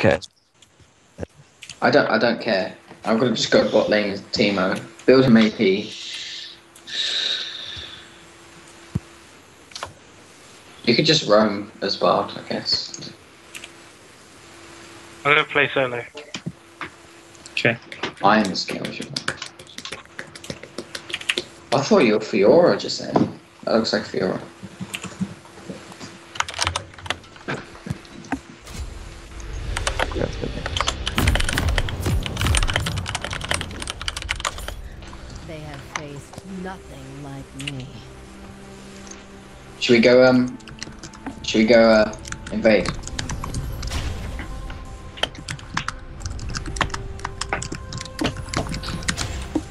Okay. I don't. I don't care. I'm gonna just go bot lane as Teemo. Build him AP. You could just roam as Bard, I guess. I'm gonna play solo. Okay. Iron scale was your I thought you were Fiora just then. That looks like Fiora. That's good. They have faced nothing like me. Should we go? Um. Should we go? Uh, invade.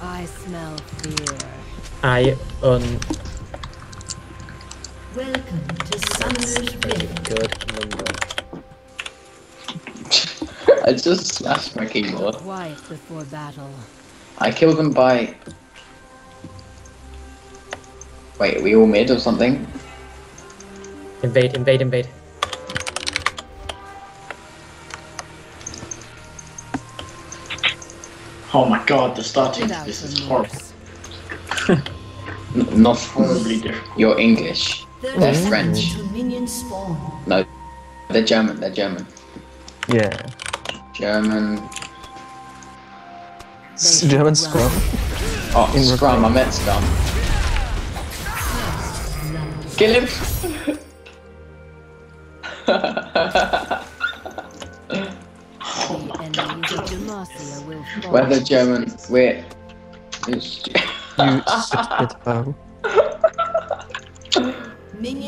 I smell fear. I un Welcome to Summoner's Rift. good number. I just smashed my keyboard. Quiet before battle. I killed them by. Wait, are we all mid or something? Invade, invade, invade. Oh my god, the starting to this is horrible. not Horribly difficult. You're English. They're Thirty French. seconds to minion spawn. No, they're German. They're German. Yeah. German. S- German scrum. Oh, In Scrum. I meant Scrum. Kill him. We're the German. We're. It's- You stupid hoe.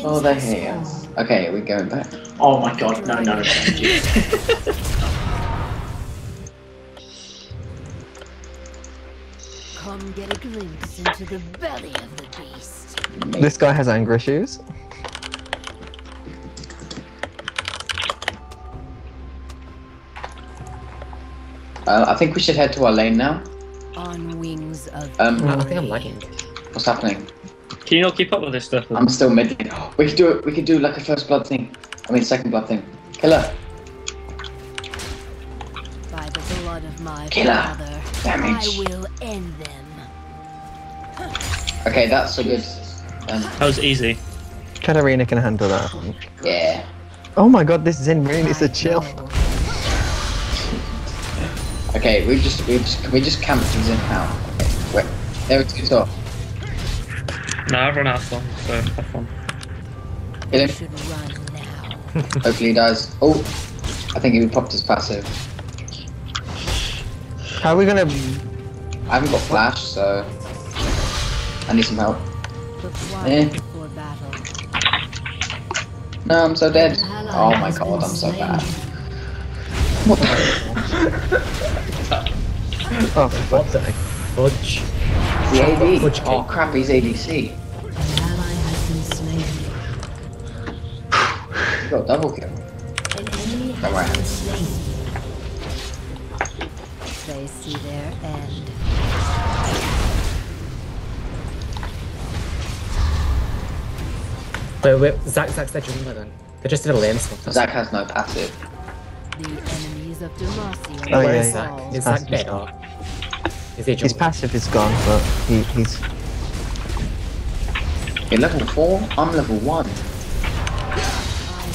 Oh, they're here. Okay, we're going back. Oh my god, no, no, thank you. Come get a glimpse into the belly of the beast. This guy has anger issues. Uh, I think we should head to our lane now. On wings of Um, I think I'm lagging. what's happening? Can you not keep up with this stuff? I'm still mid. We could do it. We could do like a first blood thing. I mean, second blood thing. Killer. by the blood of my Killer. father. Damage. I will end them. Okay, that's a good. Um, That was easy. Katarina can handle that. yeah. Oh my god, this Zen really is a chill. Know. Okay, we just we just can we just camp these in now? Okay, wait. There we go. No, I've run out of fun, so have fun. Kill You him. should run now. Hopefully he dies. Oh, I think he popped his passive. How are we gonna? I haven't got flash, so I need some help. Look Eh. wide before battle. No, I'm so dead. Oh my god, I'm so bad. What the? Oh, fuck's sake. Fudge. The AD? Fudge Oh crap, he's ADC. An ally has been slain. He got double kill. An Don't worry. has been slain. They see their end. Wait, wait, Zac, Zac's their jungler then. They just did a lane swap. Zac has no passive. The enemies of Demacia Oh, will yeah, Where is yeah. Zac? fall. Is Zac Passive dead or is he His passive is gone, but he, he's You're level 4? I'm level 1. I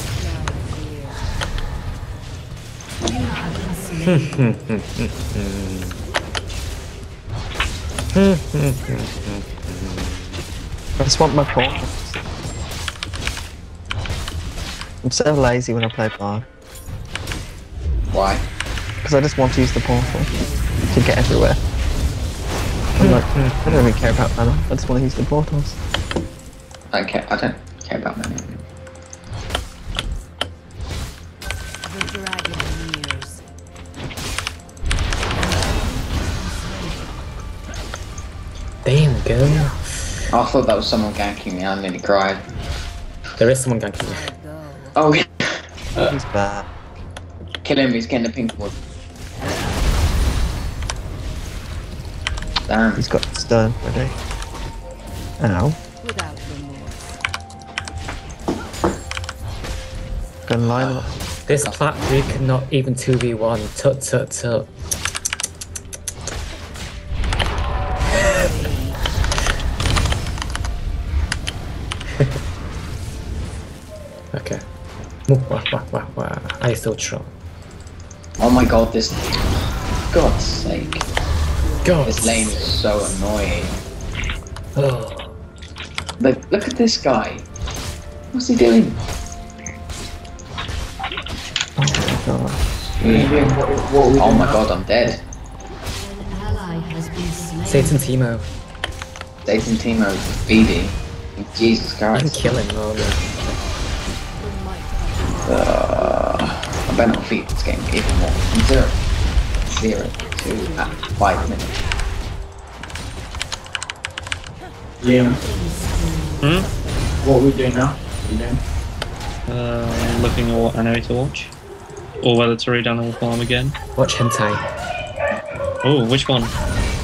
smell fear. You have been slain. I just want my portals. I'm so lazy when I play bar Why? because I just want to use the portal to get everywhere. I'm like, hmm, I don't really care about mana. I just want to use the portals. I don't care. I don't care about money. The dragon nears. Damn, girl. Oh, I thought that was someone ganking me. I nearly cried. There is someone ganking you. I go. Oh, yeah. He's bad. Kill him. He's getting the pink one. Damn. He's got stun ready. Ow. Without line up. This plat 3 cannot even 2v1. Tut tut tut. okay. Wah, wah, wah, wah. I still try. Oh my god, this. God's sake. God. This lane is so annoying. Oh. Like, look at this guy. What's he doing? God. Oh my god, I'm dead. An ally has been slain. Satan Teemo. Satan Teemo, BD. Jesus I can Christ. kill him, oh no. Uh, I better not beat this game even more. From zero. Zero to uh, five minutes. Liam, Hmm? what are we doing now? What are we doing? Uh, looking at what anime to watch. Or whether to read Animal Farm again. Watch hentai. Oh, which one?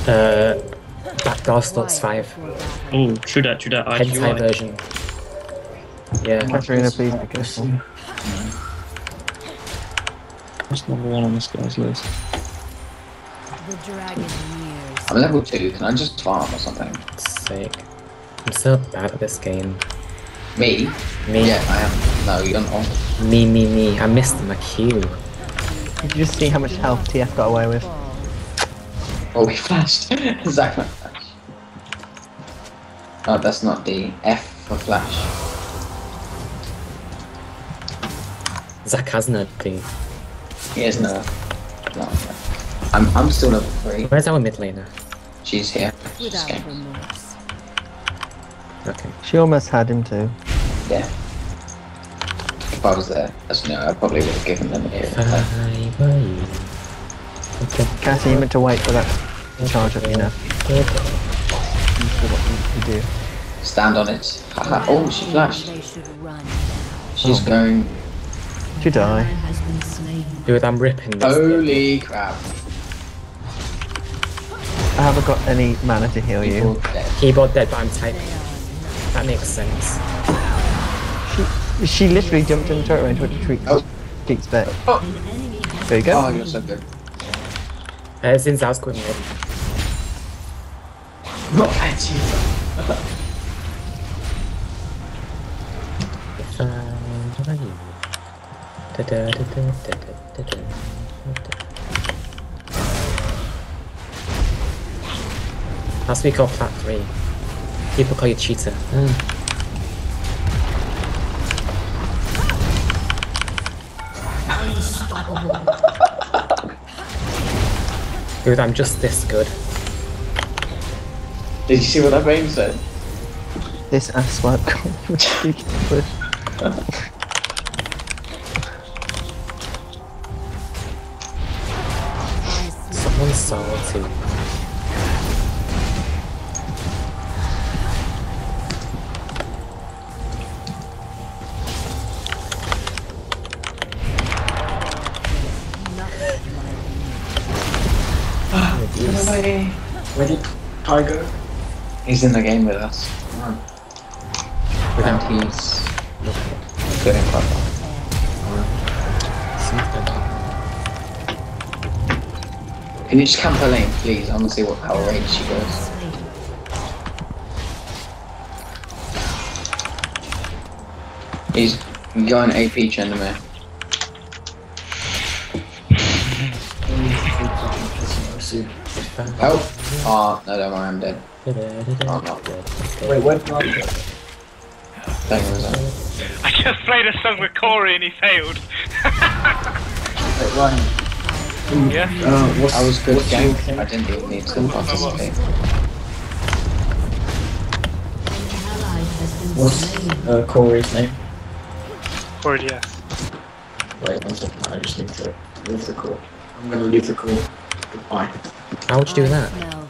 Uh, Backdoor Sluts 5. Oh, true that, true that. Hentai IQI. version. Yeah. Katrina, please be careful. What's number one on this guy's list? The dragon nears. I'm level two. Can I just farm or something? Sick. I'm so bad at this game. Me? Me, Yeah, I am. No, you're not. me, me, me. I missed my cue. Did you just see how much health TF got away with? Oh, he flashed. Zac went flash. Oh, that's not the F for flash. Zac has no thing. He has no. no. I'm, I'm still level three. Where's our mid laner? She's here. She's Without game. remorse. Okay. She almost had him too. Yeah. If I was there, as you know, I probably would have given them a hero. If I you. Okay. Cassie, you meant to wait for that to charge up, you know. You what you you do. Stand on it. Oh, she flashed. They should run. She's Oh. going. Did you die? Man has been. Dude, I'm ripping this. Holy crap. I haven't got any mana to heal you. Dead. Keyboard dead, but I'm typing. That makes sense. She, she literally jumped in the turret range, which treats, Oh. treats better. Oh. There you go. oh, you're so good. Uh, since I was going mid. Not Vegeta. If Da. Last week off flat 3. People call you cheater. Ah. Dude, I'm just this good. Did you see what that brain said? This ass swipe He's in the game with us. With And him. he's doing quite well. Can you just camp her lane, please? I want to see what how range she goes. He's going AP Chandamere. Help! Oh, no, don't worry, I'm dead. Oh, no. Wait, where did I go? Thank you, I just played a song with Corey and he failed. Wait, Ryan. yeah? Uh, what's, I was good what's your gang. I didn't even need to participate. An ally has been What's uh, Corey's name? Corey, yes. Wait one second, I just need to leave the call. I'm gonna leave the call. Goodbye. How would you do I that?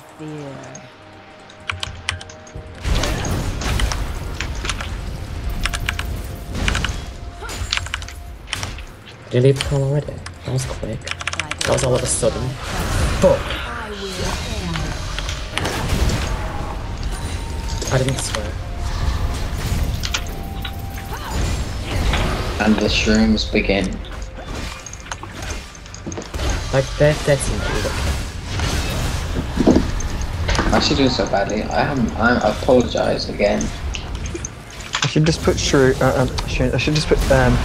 Did you leave the call already? That was quick. That was all of a sudden. Fuck! I will end. I didn't swear. And the shrooms begin. Like, their, their team that we I'm actually doing so badly. I am. I apologize again. I should just put shrew. Uh, um, I, should, I should just put um,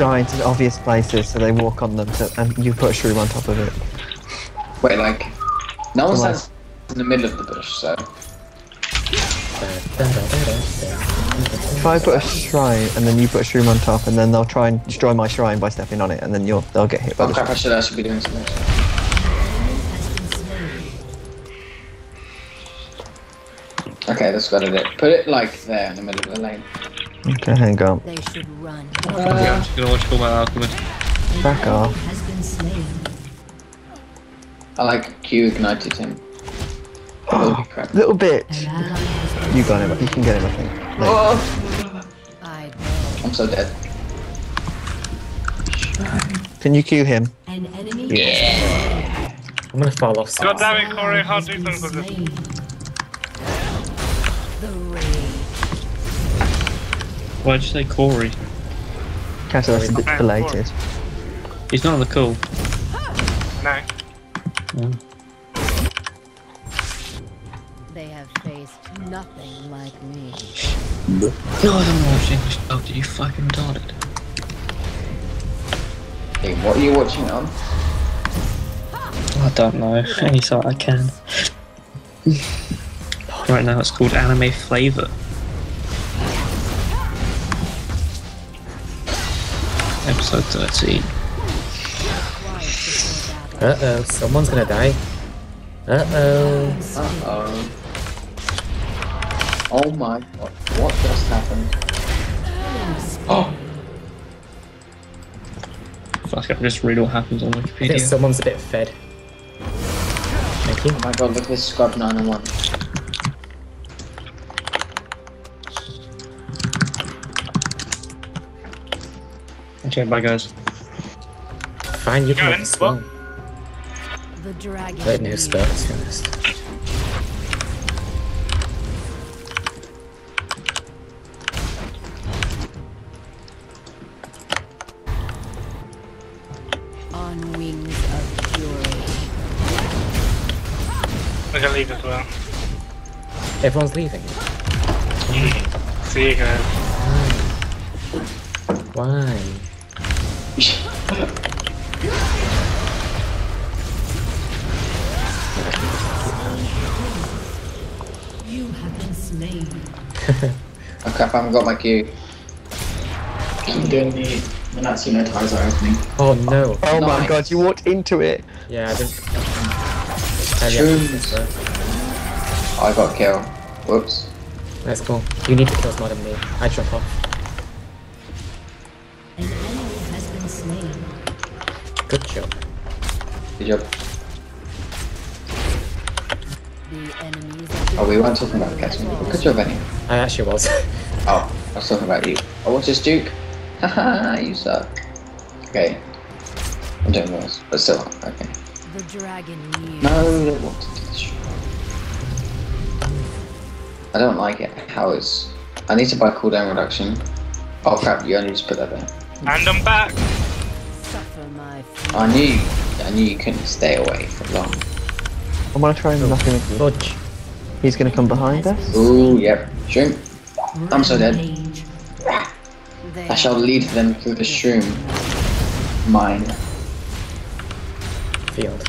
shrines in obvious places so they walk on them, so, and you put a shrew on top of it. Wait, like, no one stands in the middle of the bush, so If I put a shrine and then you put a shroom on top, and then they'll try and destroy my shrine by stepping on it, and then you'll they'll get hit by oh the crap! I shrine. should actually be doing something. Okay, that's got it. Put it like there in the middle of the lane. Okay, hang on. They should run. I'm just gonna watch Full Metal Alchemist. Back off. Has been slain. I like Q ignited him. Oh, Holy crap! Little bitch. An ally has been You got him. You can get him, I think. No. Oh, I know. I'm so dead. Can you cue him? An enemy I'm gonna fall off. God damn it, Corey, how do you been think Why'd you say Corey? Castle, that's a bit belated. He's not on the call. No. They have faced nothing like me. No, I don't watch English. Oh, did you fucking retarded? Hey, what are you watching on? I don't know. Any site I can. right now it's called Anime Flavor. Episode 13. Quiet. Uh oh, someone's gonna die. Uh oh. Uh oh. Oh my god! What just happened? Oh, Fuck, I can just read what happens on I think someone's a bit fed. Thank you. oh my god! Look at this scrub nine and one. Okay, bye guys. Fine, you can Go in. the spell. The dragon. I don't know leads. spell, to. On wings of fury. I'm gonna leave as well. Everyone's leaving. Hmm. See you guys. Why? You have been slain. Oh crap! I haven't got my Q. Keep doing the the Natsu no ties are opening. Oh no. Oh my Nice. god, you walked into it. Yeah, I didn't. I Shrooms. reacted to this, Oh, I got kill. Whoops. though. Let's go. You need to kill more than me. I drop off. Good job. Good job. The enemies of Oh, we weren't talking about catching. Good job, anyway. I actually was. Oh, I was talking about you. Oh, what's this, Duke? Haha, you suck. Okay. I'm doing worse, but still, okay. the dragon knew. No, they want to do this. I don't like it. How is? I need to buy cooldown reduction. Oh crap! You only just put that there. And I'm back. Suffer my fury. I knew. I knew you couldn't stay away for long. I'm gonna try and oh, knock him. Fudge. He's gonna come behind us. Ooh, yep. Shroom. I'm so dead. I shall lead them through the shroom. Mine. Field.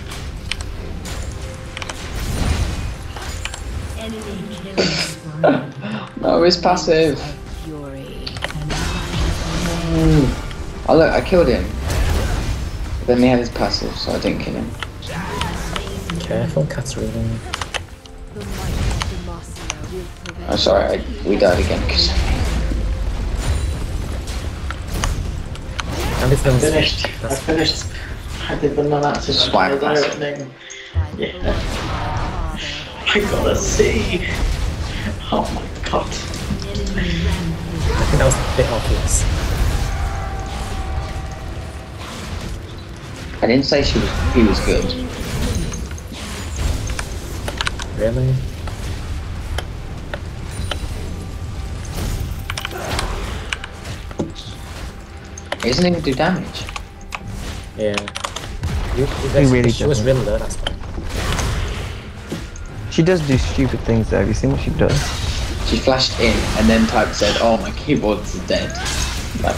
enemy killing spree. No, it's passive. Oh look, I killed him. But then he had his passive, so I didn't kill him. Careful, Katarina. The might of Demacia will prevail. I'm sorry, I, we died again. Cause And it's no one's Finished. I That's finished. I did the Nanatsu no Swipe opening. Yeah. blood of my father. I gotta see. Oh my god. I think that was a bit obvious. I didn't say she was. He was good. Really? He doesn't even do damage. Yeah. You, you He really she was doesn't. really low, that's why. She does do stupid things though. Have you seen what she does? She flashed in and then typed said, "Oh, my keyboard's dead." Like,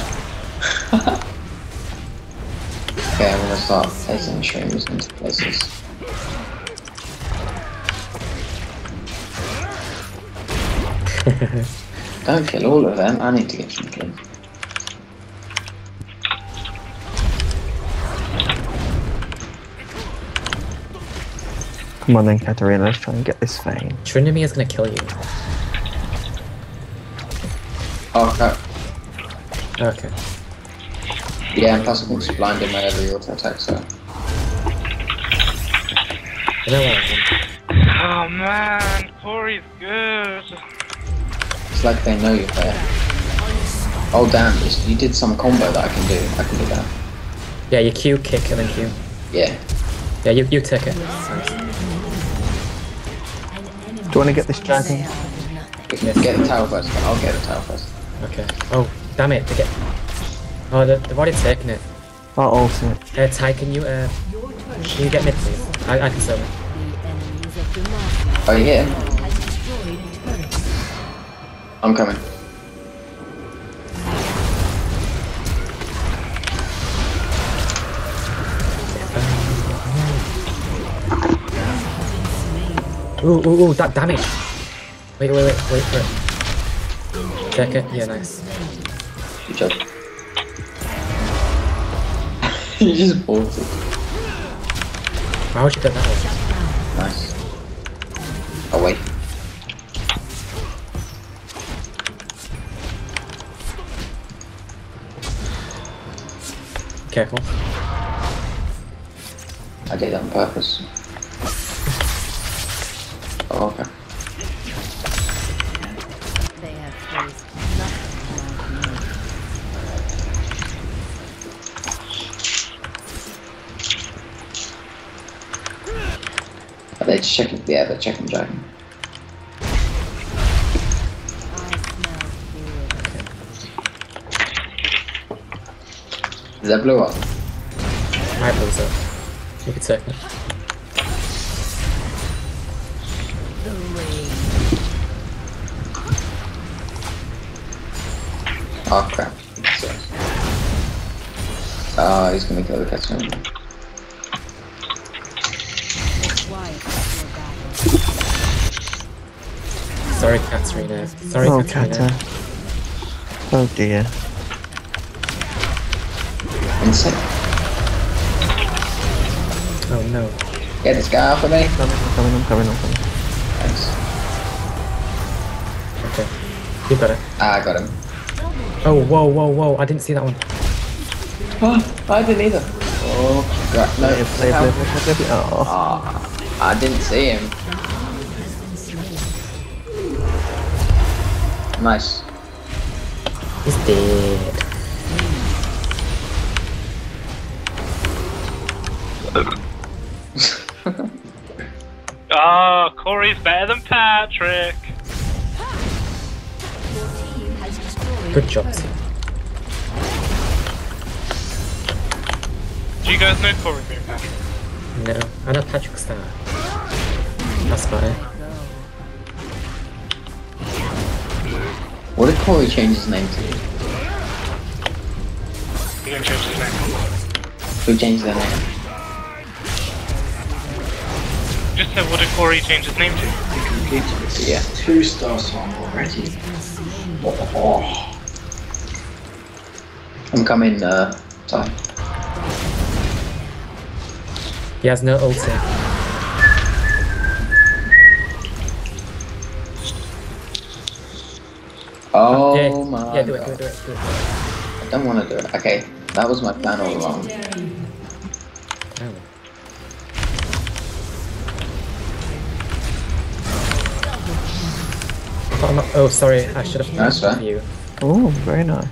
okay, I'm gonna start placing shrooms into places. Don't kill all of them. I need to get some kills. Come on then, Katarina. Let's try and get this fame. Trinity is gonna kill you. Oh crap! Okay. Yeah, and plus I think she's blinded my every auto attack, so You know what? Oh man, Corey's good. it's like they know you're there. Oh damn! You did some combo that I can do. I can do that. Yeah, you Q, kick, and then Q. Yeah. Yeah, you, you take it. Do you want to get this dragon? Get the tower first. I'll get the tower first. Okay. Oh, damn it. They get... Oh, they, they've already taken it. I'll ult it. Uh, Ty, can you, uh, can you get mid, please? I, I can serve it. Oh, you hit him? I'm coming. Ooh, ooh, ooh, that damage. Wait, wait, wait, wait for it. Take it. Yeah, nice. Good job. you just it. Why would you get that one? Nice. Oh wait. Careful. I did it on purpose. Yeah, they're checking dragon. I smell fear. Is that blue up? I believe so. You can take it. Oh crap. Ah, he's gonna kill the Katsune. Quiet before battle. Sorry, Katarina. Sorry, oh, Katarina. Kata. Oh dear. Insane. Oh no. Get this guy off of me. Coming, I'm coming, I'm coming, I'm coming. Thanks. Okay. You got it. Ah, I got him. Oh, whoa, whoa, whoa. I didn't see that one. Oh, I didn't either. Oh, crap. No, Live, live, live, live, live, live. Oh. Ah, I didn't see him. Nice. He's dead. Ah, oh, Corey's better than Patrick. Your team has destroyed Good job. Do you guys know Corey being Patrick? No, I know Patrick Star. That's about it. What did Corey change his name to? He didn't change his name. Who changed their name? Just said, what did Corey change his name to? Yeah. Two star song already. Oh, I'm coming, uh, Ty. He has no ulti. Oh yeah, my yeah, do it, do it, do it, do it. I don't want to do it. Okay, that was my plan all along. Oh. Oh, no, oh, sorry, I should have That's for you. Oh, very nice.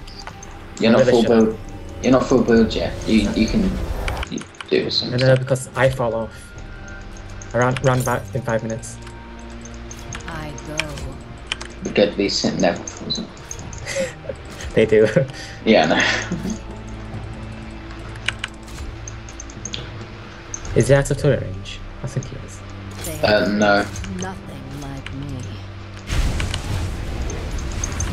You're not Really full should have. build. You're not full build yet. You you can you do some. No, no, no, because I fall off. Around, round about in five minutes. I go. Good decent never frozen. They do. Yeah, no. Is he out of turret range? I think he is. They Uh, no. nothing like me.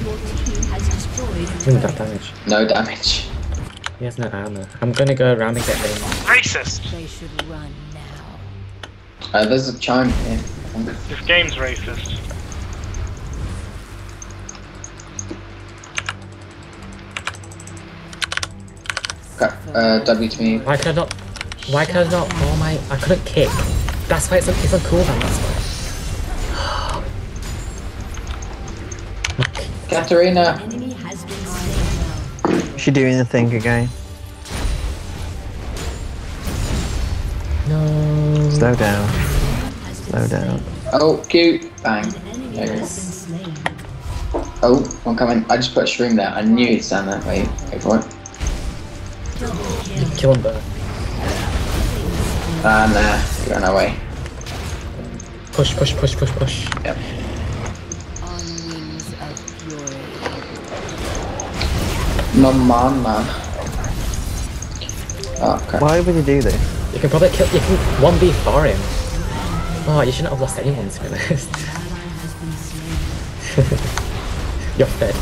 Your team has destroyed Doing that damage. No damage. He has no armor. I'm gonna go around and get him. Racist! They should run now. Uh, there's a chime here. This game's racist. Uh, W to me. Why could I not? Why could I not? Oh my! I couldn't kick. That's why it's on, it's on cooldown. That's why. Katarina! Enemy has been slain. Is she doing the thing again? No. Slow down. Slow down. Oh, cute! Bang. There it has is. been slain. Oh, I'm coming. I just put a shroom there. I knew it'd stand there. Wait, wait for it. Double kill. Kill him both. Ah, nah. You're on. Push, push, push, push, push. Yep. On wings of fury. No, man, man. Oh, crap. Why would you do this? You can probably kill. You can one v four him. Oh, you shouldn't have lost anyone to be honest. You're fed.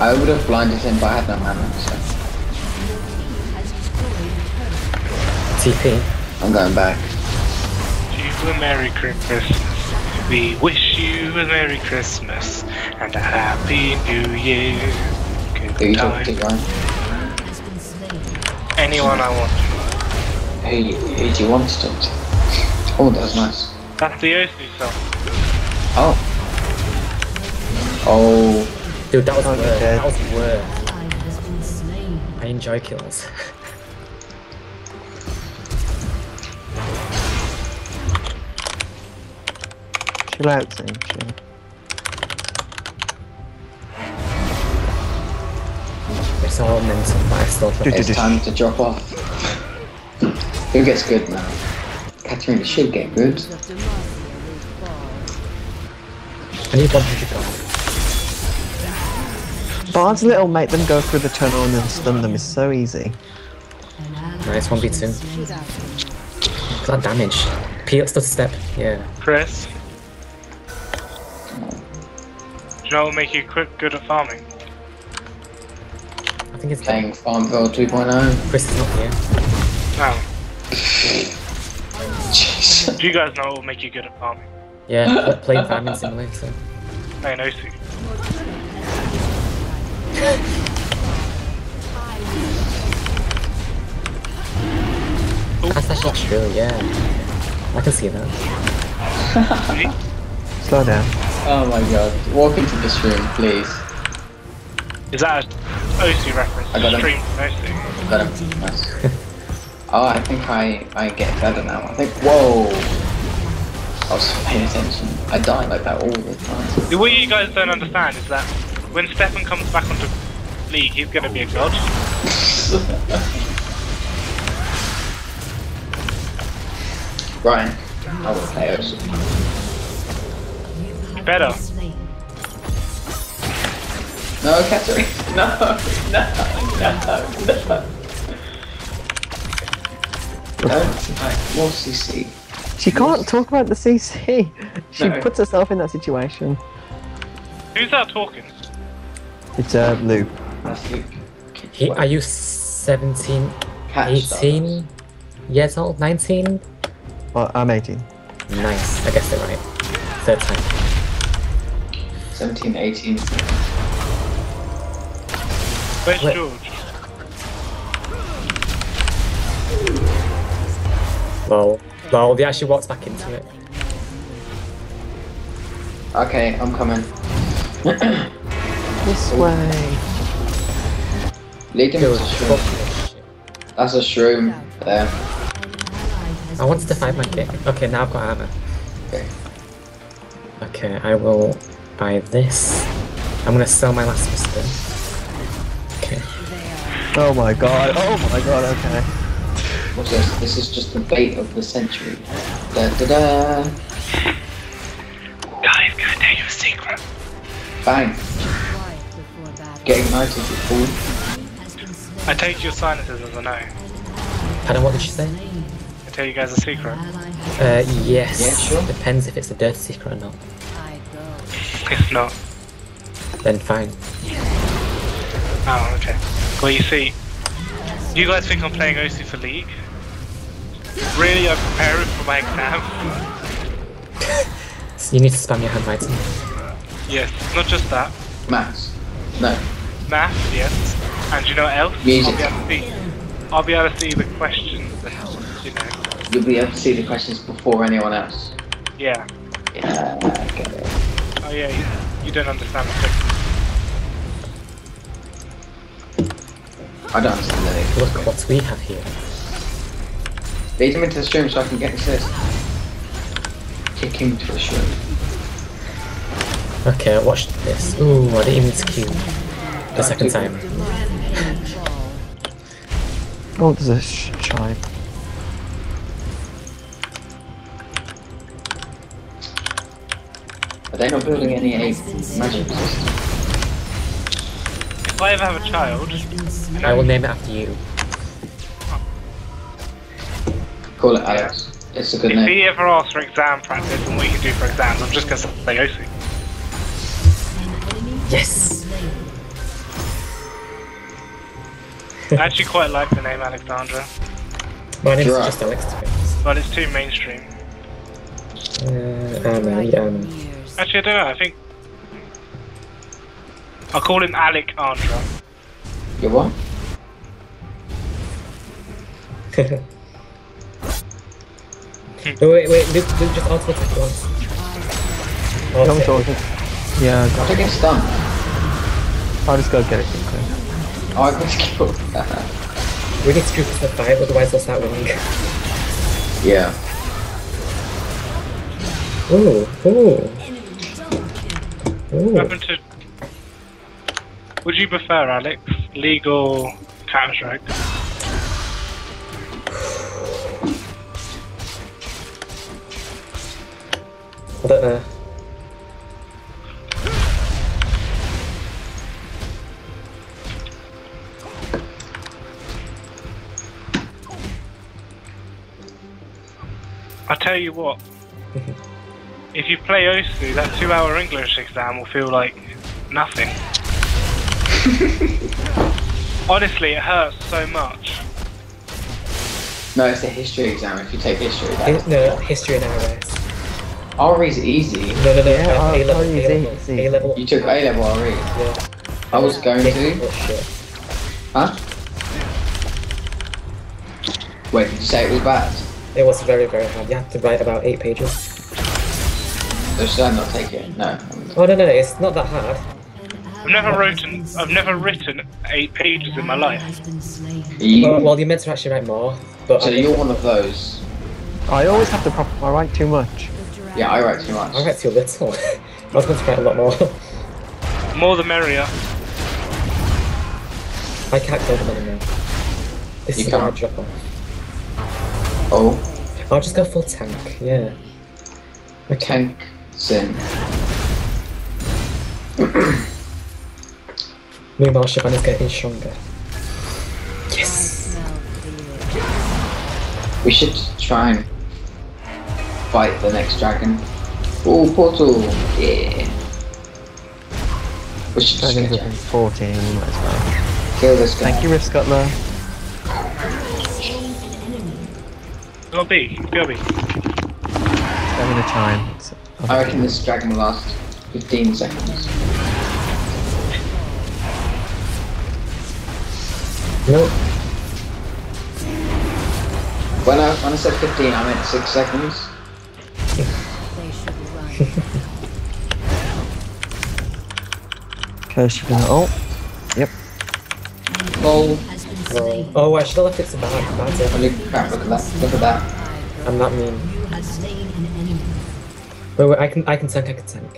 I would have blinded him, but I had no mana, so TP. I'm going back. To you a Merry Christmas. We wish you a Merry Christmas and a Happy New Year. Who you Good talking to. Ryan? Has been slain. Anyone I want. Who, you- who do you want to talk to? Oh, that was nice. That's the Osu song. Oh. Oh. Dude, that was Oh, worth. That was worth. Ally has been slain. I enjoy kills. Chill out, Sam. Chill. It's all mental, but I still Dude, It's dude, time to drop off. Who gets good now? Katarina should get good. The Demacia will fall. I need 100 gold. Bard's little make them go through the tunnel and then stun them is so easy. Nice 1v2. without Look at that damage. Peel still step. Yeah. Chris? You know what will make you quick good at farming? I think it's Playing Farmville 2.0. Chris is not here. No. Jeez. Do you guys know what will make you good at farming? Yeah, pl- playing Farming Simulator. Playing Osu. That's actually true, yeah. I can see that. Slow down. Oh my god. Walk into this room, please. Is that a Osu reference? I got him. Stream Osu. Got him. Nice. oh, I think I, I get better now. I think. Whoa! I was paying attention. I die like that all the time. What you guys don't understand is that when Stefan comes back onto League, he's gonna be a god. Ryan, I will play Osu. Better. slain. No, Katarina. No, no, no, no. Don't. I, more CC. She can't talk about the CC. She No. puts herself in that situation. Who's that talking? It's uh, loop. That's Luke. He, are you 17, Catch 18 years old? 19? Well, I'm 18. Nice. I guessed it right. Third time. 17, 18. Where's Wait. George? Lol. Lol, they actually walked back into it. Okay, I'm coming. This oh. way. Lead him to it. shroom. That's a shroom there. An ally has I wanted to find my kick. Okay, now I've got armor. Okay. Okay, I will buy this. I'm gonna sell my last whisper. Okay. Oh my god. Oh my god. Okay. What's this? This is just the bait of the century. Da da da. Guys, can I tell you a secret? Bang. quiet before battle. Get ignited, you fool. Has been slain. I take your silences as a no. Pardon, what did she say? I tell you guys a secret. Uh, yes. Yeah, sure. Depends if it's a dirty secret or not. I. It's not. Then fine. Oh, okay. Well, you see, you guys think I'm playing OC for League? Really, I'm preparing for my exam. You need to spam your handwriting. Yes, not just that. Maths. No. Math, yes. And you know what else? Music. I'll be able to see, I'll be able to see the questions. and, You know. You'll be able to see the questions before anyone else. Yeah. Yeah, I get it. Oh yeah. You, you don't understand the trick. I don't understand that. Look what we have here. Lead him into the stream so I can get assist. Kick him to the stream. Okay, I watch this. Ooh, I didn't even queue. The second time. Oh, there's a sh- chime. Are not building any A magic systems? If I ever have a child, I will name it after you. Call it Alex. It's a good if name. he ever asks for exam practice and what you can do for exams, I'm just gonna say OC. Yes! I actually quite like the name Alexandra, My name's Giraffe. just Alex to but it's too mainstream. Uh, Anna, yeah, Anna. Years. Actually, I don't know. I think I'll call him Alec Andra. You what? no, wait, wait, Luke, Luke just auto attack once. Oh, Don't shit. talk. Yeah, I think it's done. I'll just go get it quickly. Oh, I got killed. We need to group the fight, otherwise they'll start winning. yeah. Ooh, ooh. Ooh. happened to? Would you prefer Alex, legal Counter Strike? I don't know. I tell you what. if you play OSU, that two-hour English exam will feel like nothing. Honestly, it hurts so much. No, it's a history exam. If you take history, Hi- that. No, history and RS. RE's easy. No, no, no, Yeah, A level, A easy, level. A level. You took A level RE. Yeah. I was going to. Oh. Huh? Wait, did you say it was bad? It was very, very hard. You had to write about eight pages. So should I not take it? No. Oh no, no, it's not that hard. I've never written. I've never written eight pages in my life. Has been slain. You, Well, well, you're meant to actually write more, but so I, you're one of those. I always have to prop. I write too much. Yeah, I write too much. I write too little. I was going to write a lot more. More the merrier. I can't kill them anymore. This You is where I can't. drop off. Oh, I'll just go full tank, yeah. Okay. tank sin. Meanwhile, Siobhan is getting stronger. Yes! We should try and fight the next dragon. Oh, portal! Yeah. We should just Dragons get within 14. We might as well. kill this guy. Thank you, Rift Scuttler. Go B. Go B. Seven a chime. It's- I reckon this dragon will last 15 seconds. No, When I, when I said 15, I meant 6 seconds. They should run. Okay, she can. Oh, Lol. Oh. Has. Oh, I should have left it to back. That's it. Holy crap, look at that. Look at that. I'm not mean. Wait, wait, I can, I can tank, I can tank.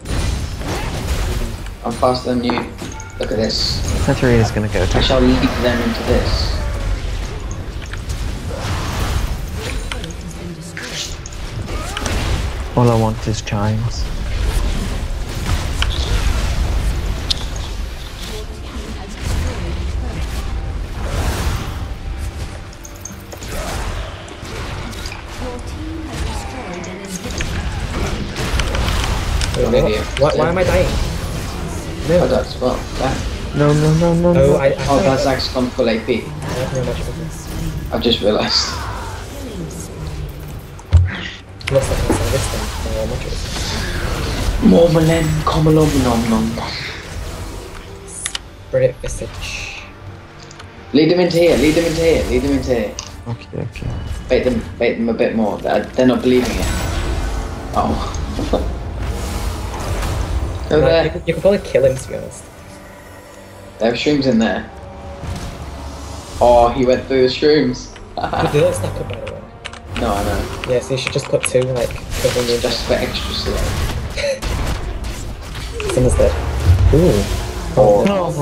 I'm faster than you. Look at this. Katarina's gonna go I shall lead them into this. Has been destroyed. All I want is chimes. An. Why, why am I dying? Oh, No. that's well. That. No, no, no, no, Oh, no. I. I Oh, that's actually gone full AP. I have no magic weapons. I've just realised. Looks like I'm this thing. No magic weapons. Mormalen, Comalom, nom nom. Spirit Visage. Lead them into here. Lead them into here. Lead them into here. Okay, okay. Bait them. Bait them a bit more. They're, they're not believing it. Oh. Go Uh, you, there. could, you could probably kill him to be honest. There are shrooms in there. Oh, he went through the shrooms. But they don't stack up by the way. no, I know. Yeah, so you should just put two, like, covering the Just for extra slow. Someone's dead. Ooh. Oh. No.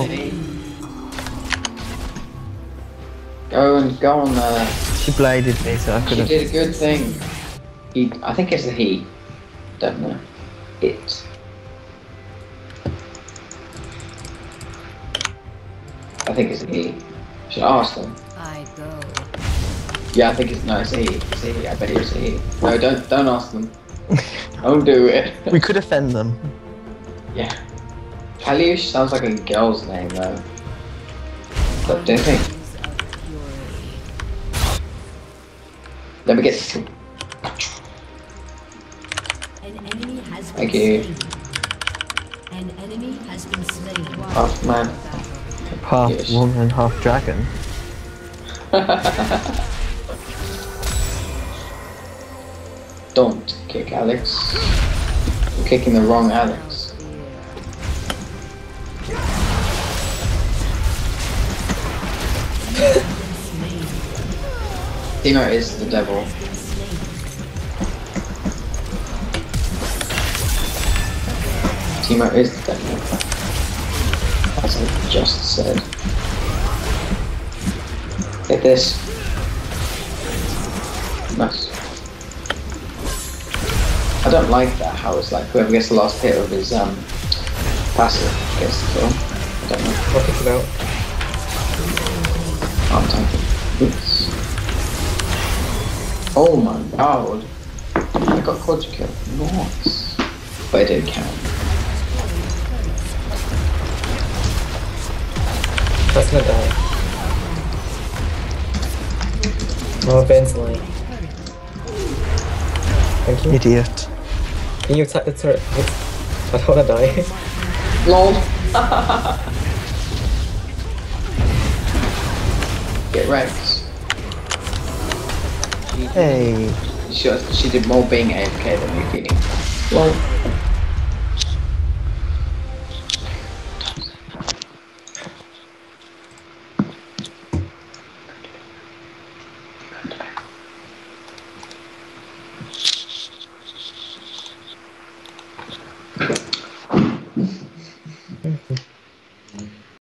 Go and go on there. She bladed me, so I couldn't. She did a good thing. He, I think it's a he. Don't know. It. I think it's a he. Should I ask them? I go. Yeah, I think it's no, it's a he. It's a he. I bet it's a he. No, don't don't ask them. don't do it. We could offend them. yeah. Kaliush sounds like a girl's name though. But do you think? Let me get. An enemy has Thank been you. slain. An enemy has been slain. Half man. Half Yes. woman, half dragon. Don't kick Alex. You're kicking the wrong Alex. Teemo is the devil. Teemo is the devil. As I just said. Get this. Nice. I don't like that, how it's like whoever gets the last hit of his um, passive gets the kill. I don't know. I'll kick him out. I'm tanking. Oops. Oh my god. I got quadra kill. Nice. But it didn't count. That's gonna die. Oh, Ben's lying. Thank you. Idiot. Can you attack the turret? I don't wanna die. LOL. Get wrecked. Hey. She, she did more being AFK than you feeding. LOL.